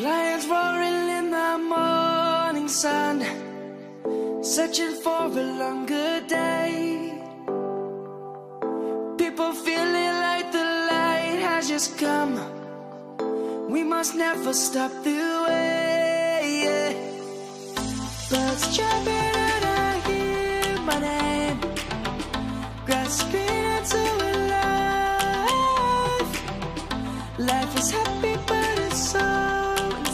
Lions roaring in the morning sun, searching for a longer day. People feeling like the light has just come. We must never stop the way. Yeah. Birds jumping and I hear my name, grasping into life. Life is happy, but it's so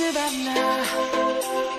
Savannah,